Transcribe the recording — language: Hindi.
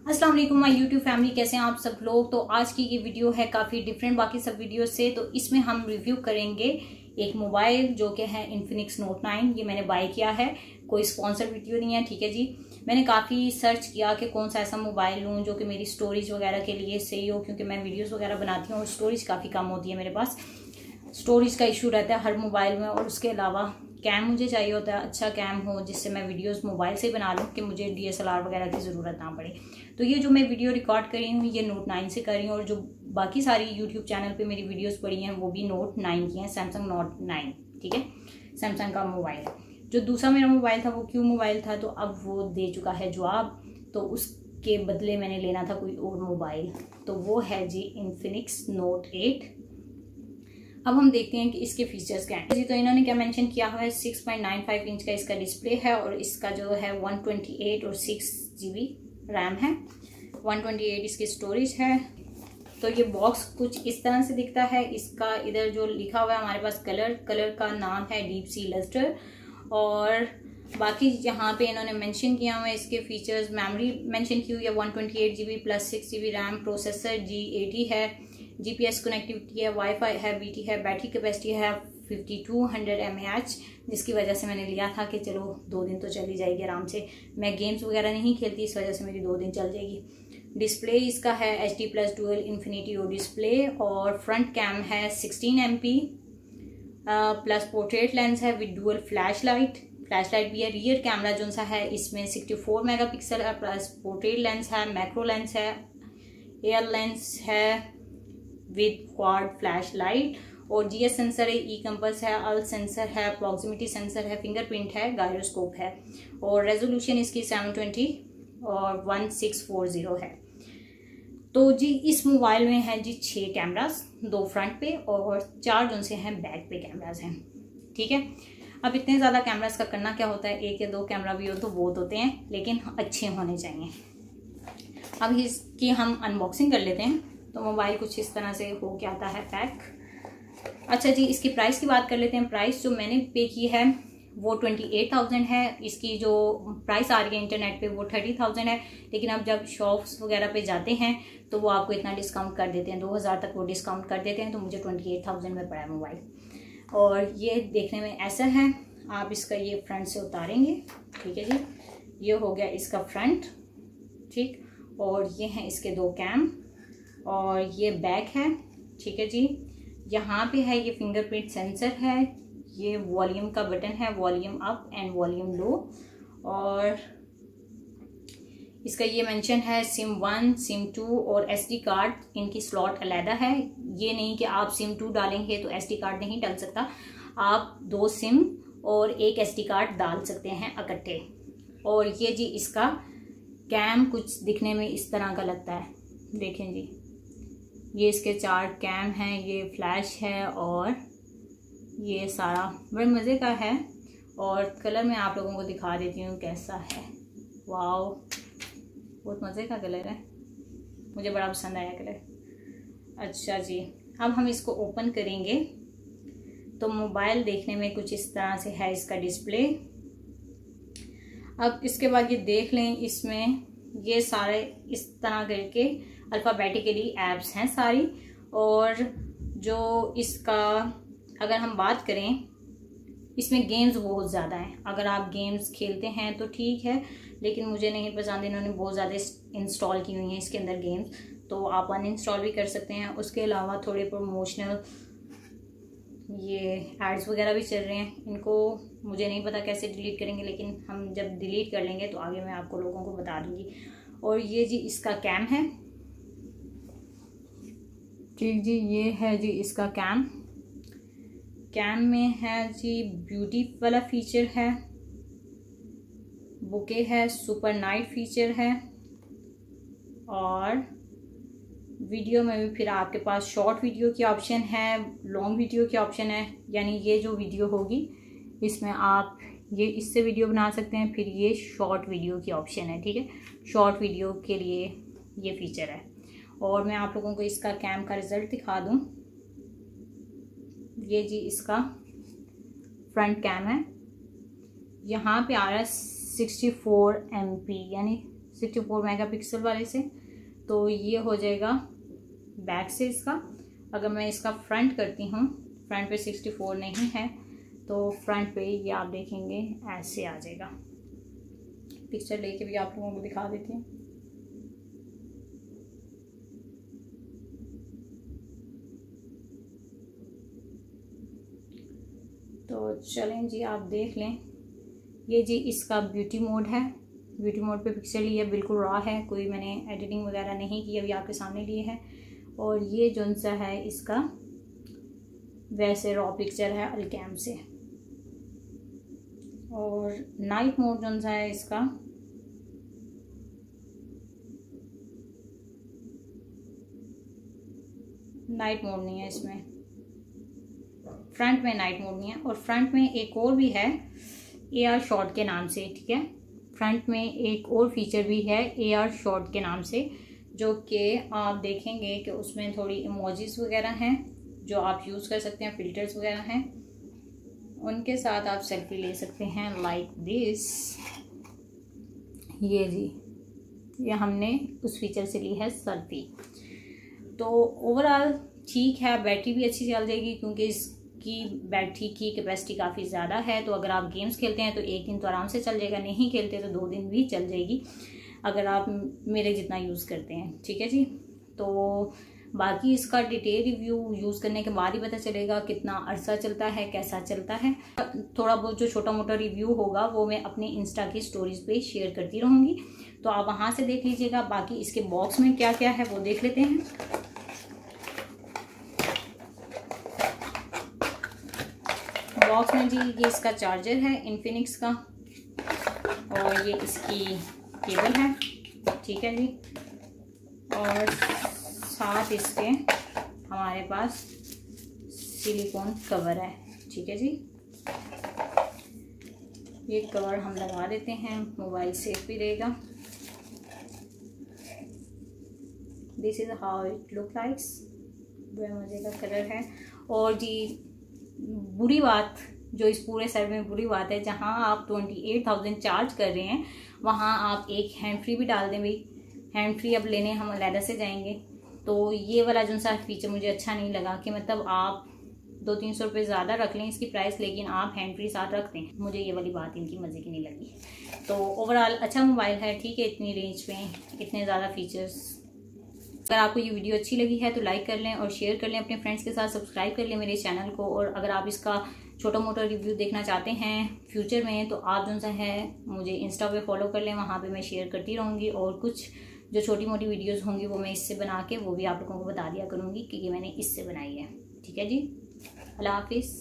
अस्सलाम वालेकुम, माय यूट्यूब फैमिली, कैसे हैं आप सब लोग? तो आज की ये वीडियो है काफ़ी डिफरेंट बाकी सब वीडियो से। तो इसमें हम रिव्यू करेंगे एक मोबाइल जो कि है इन्फिनिक्स नोट नाइन ये मैंने बाय किया है, कोई स्पॉन्सर वीडियो नहीं है, ठीक है जी? मैंने काफ़ी सर्च किया कि कौन सा ऐसा मोबाइल लूँ जो कि मेरी स्टोरेज वगैरह के लिए सही हो, क्योंकि मैं वीडियोज़ वगैरह बनाती हूँ और स्टोरेज काफ़ी कम होती है मेरे पास। स्टोरेज का इशू रहता है हर मोबाइल में और उसके अलावा कैम मुझे चाहिए होता है अच्छा कैम हो, जिससे मैं वीडियोस मोबाइल से बना लूँ, कि मुझे डीएसएलआर वगैरह की ज़रूरत ना पड़े। तो ये जो मैं वीडियो रिकॉर्ड कर रही हूँ, ये नोट नाइन से कर रही हूँ, और जो बाकी सारी यूट्यूब चैनल पर मेरी वीडियोज़ पड़ी हैं, वो भी नोट नाइन की हैं सैमसंग नोट नाइन ठीक है? सैमसंग का मोबाइल जो दूसरा मेरा मोबाइल था, वो क्यों मोबाइल था? तो अब वो दे चुका है जवाब। तो उसके बदले मैंने लेना था कोई और मोबाइल तो वो है जी इन्फिनिक्स नोट एट अब हम देखते हैं कि इसके फीचर्स क्या हैं। जी तो इन्होंने क्या मेंशन किया हुआ है? 6.95 इंच का इसका डिस्प्ले है और इसका जो है 128 और 6 जीबी रैम है। 128 इसकी स्टोरेज है। तो ये बॉक्स कुछ इस तरह से दिखता है। इसका इधर जो लिखा हुआ है हमारे पास कलर कलर का नाम है डीप सी लस्टर और बाकी यहाँ पे इन्होंने मेंशन किया हुआ है इसके फीचर्स मेमोरी मेंशन की हुई है। One twenty eight G B plus six G B RAM processor G eighty है। जीपीएस कनेक्टिविटी है वाईफाई है बीटी है बैटरी कैपेसिटी है फिफ्टी टू हंड्रेड एम जिसकी वजह से मैंने लिया था कि चलो दो दिन तो चली जाएगी आराम से। मैं गेम्स वगैरह नहीं खेलती, इस वजह से मेरी दो दिन चल जाएगी। डिस्प्ले इसका है H D plus dual infinity O display और फ्रंट कैम है sixteen M P plus portrait lens है with dual flash light flash light भी है रियर कैमरा जो सा है, इसमें सिक्सटी फोर मेगा पिक्सल है प्लस पोर्ट्रेट लेंस है मैक्रो लेंस है एयर लेंस है विद क्वाड फ्लैश लाइट और जीएस सेंसर है ई कंपस है अल सेंसर है अप्रॉक्सिमिटी सेंसर है फिंगरप्रिंट है गायरोस्कोप है. और रेजोल्यूशन इसकी सेवन ट्वेंटी और वन सिक्स फोर ज़ीरो है. तो जी, इस मोबाइल में है जी छः कैमरास दो फ्रंट पे और चार जो से हैं बैक पे कैमराज हैं. ठीक है? अब इतने ज़्यादा कैमरास का करना क्या होता है? एक या दो कैमरा भी हो तो बहुत होते हैं, लेकिन अच्छे होने चाहिए. अब इसकी हम अनबॉक्सिंग कर लेते हैं. तो मोबाइल कुछ इस तरह से हो के आता है पैक अच्छा जी, इसकी प्राइस की बात कर लेते हैं। प्राइस जो मैंने पे की है, वो ट्वेंटी एट थाउज़ेंड है। इसकी जो प्राइस आ रही है इंटरनेट पे, वो थर्टी थाउज़ेंड है। लेकिन आप जब शॉप्स वगैरह पे जाते हैं तो वो आपको इतना डिस्काउंट कर देते हैं। दो हज़ार तक वो डिस्काउंट कर देते हैं तो मुझे ट्वेंटी एट थाउज़ेंड में पड़ा है मोबाइल और ये देखने में ऐसा है, आप इसका ये फ्रंट से उतारेंगे। ठीक है जी? ये हो गया इसका फ्रंट ठीक? और ये हैं इसके दो कैम और ये बैक है, ठीक है जी। यहाँ पे है ये फिंगरप्रिंट सेंसर है, ये वॉल्यूम का बटन है volume up and volume low और इसका ये मेंशन है सिम वन सिम टू और एसडी कार्ड इनकी स्लॉट अलहदा है। ये नहीं कि आप सिम टू डालेंगे तो एसडी कार्ड नहीं डाल सकता। आप दो सिम और एक एसडी कार्ड डाल सकते हैं इकट्ठे। और ये जी इसका कैम कुछ दिखने में इस तरह का लगता है। देखें जी। ये इसके चार कैम हैं, ये फ्लैश है और ये सारा बड़े मज़े का है। और कलर मैं आप लोगों को दिखा देती हूँ कैसा है। वाओ बहुत मज़े का कलर है। मुझे बड़ा पसंद आया कलर अच्छा जी, अब हम इसको ओपन करेंगे। तो मोबाइल देखने में कुछ इस तरह से है इसका डिस्प्ले अब इसके बाद ये देख लें, इसमें ये सारे इस तरह करके अल्फ़ाबेटिकली ऐप्स हैं सारी। और जो इसका, अगर हम बात करें, इसमें गेम्स बहुत ज़्यादा हैं। अगर आप गेम्स खेलते हैं तो ठीक है, लेकिन मुझे नहीं पसंद, इन्होंने बहुत ज़्यादा इंस्टॉल की हुई हैं इसके अंदर गेम्स तो आप अन इंस्टॉल भी कर सकते हैं। उसके अलावा थोड़े प्रमोशनल ये एड्स वगैरह भी चल रहे हैं। इनको मुझे नहीं पता कैसे डिलीट करेंगे, लेकिन हम जब डिलीट कर लेंगे तो आगे मैं आपको लोगों को बता दूँगी। और ये जी इसका कैम है। ठीक जी, ये है जी इसका कैम कैम में है जी ब्यूटी वाला फीचर है. बुके है सुपर नाइट फीचर है. और वीडियो में भी फिर आपके पास शॉर्ट वीडियो की ऑप्शन है लॉन्ग वीडियो की ऑप्शन है. यानी ये जो वीडियो होगी, इसमें आप ये इससे वीडियो बना सकते हैं, फिर ये शॉर्ट वीडियो की ऑप्शन है, ठीक है? शॉर्ट वीडियो के लिए ये फीचर है. और मैं आप लोगों को इसका कैम का रिज़ल्ट दिखा दूँ। ये जी इसका फ्रंट कैम है। यहाँ पे आ रहा है सिक्सटी फोर एम पी यानी सिक्सटी फोर मेगा पिक्सल वाले से। तो ये हो जाएगा बैक से इसका। अगर मैं इसका फ्रंट करती हूँ फ्रंट पे सिक्सटी फोर नहीं है तो फ्रंट पे ये आप देखेंगे, ऐसे आ जाएगा। पिक्चर लेके भी आप लोगों को दिखा देती हूँ। तो चलें जी, आप देख लें। ये जी इसका ब्यूटी मोड है। ब्यूटी मोड पे पिक्चर लिया, बिल्कुल रॉ है। कोई मैंने एडिटिंग वगैरह नहीं की, अभी आपके सामने लिए है। और ये जो सा है इसका, वैसे रॉ पिक्चर है अलकैम से। और नाइट मोड जो सा है इसका नाइट मोड नहीं है इसमें। फ्रंट में नाइट मोड नहीं है, और फ्रंट में एक और भी है ए आर शॉर्ट के नाम से, ठीक है? फ्रंट में एक और फीचर भी है ए आर शॉर्ट के नाम से, जो कि आप देखेंगे कि उसमें थोड़ी इमोजीज वगैरह हैं, जो आप यूज़ कर सकते हैं फ़िल्टर्स वगैरह हैं। उनके साथ आप सेल्फी ले सकते हैं लाइक दिस ये जी, ये हमने उस फीचर से ली है सेल्फी तो ओवरऑल ठीक है, बैटरी भी अच्छी चल जाएगी, क्योंकि इसकी बैटरी की कैपेसिटी काफ़ी ज़्यादा है तो अगर आप गेम्स खेलते हैं तो एक दिन तो आराम से चल जाएगा, नहीं खेलते तो दो दिन भी चल जाएगी, अगर आप मेरे जितना यूज़ करते हैं, ठीक है जी? तो बाकी इसका डिटेल रिव्यू यूज़ करने के बाद ही पता चलेगा कितना अरसा चलता है, कैसा चलता है। थोड़ा बहुत जो छोटा मोटा रिव्यू होगा, वो मैं अपने इंस्टा की स्टोरीज पे शेयर करती रहूँगी। तो आप वहाँ से देख लीजिएगा, बाकी इसके बॉक्स में क्या क्या है वो देख लेते हैं। बॉक्स में जी ये इसका चार्जर है इन्फिनिक्स का। और ये इसकी केबल है, ठीक है जी। और साथ इसके हमारे पास सिलिकॉन कवर है, ठीक है जी। ये कवर हम लगा देते हैं मोबाइल सेफ़ भी रहेगा। This is how it look likes मज़े का कलर है। और जी बुरी बात, जो इस पूरे सेट में बुरी बात है, जहाँ आप ट्वेंटी एट थाउज़ेंड चार्ज कर रहे हैं, वहाँ आप एक हैंड फ्री भी डाल दें भाई हैंड फ्री अब लेने हम अलहदा से जाएँगे। तो ये वाला जो सा फीचर मुझे अच्छा नहीं लगा कि मतलब आप दो तीन सौ रुपये ज़्यादा रख लें इसकी प्राइस लेकिन आप हैंड फ्री साथ रख दें। मुझे ये वाली बात इनकी मज़े की नहीं लगी। तो ओवरऑल अच्छा मोबाइल है, ठीक है, इतनी रेंज में, इतने ज़्यादा फीचर्स अगर आपको ये वीडियो अच्छी लगी है तो लाइक कर लें और शेयर कर लें, अपने फ्रेंड्स के साथ सब्सक्राइब कर लें मेरे चैनल को। और अगर आप इसका छोटा मोटा रिव्यू देखना चाहते हैं फ्यूचर में तो आप जो सा है, मुझे इंस्टा पे फॉलो कर लें, वहाँ पे मैं शेयर करती रहूँगी और कुछ जो छोटी मोटी वीडियोस होंगी वो मैं इससे बना के, वो भी आप लोगों को बता दिया करूँगी कि मैंने इससे बनाई है। ठीक है जी? अल्लाह हाफिज़।